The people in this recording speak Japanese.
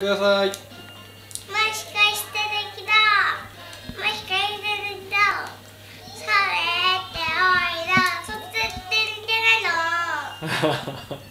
ください。もしかしてできた。もしかしてできた。それっておいらそつってんじゃないの。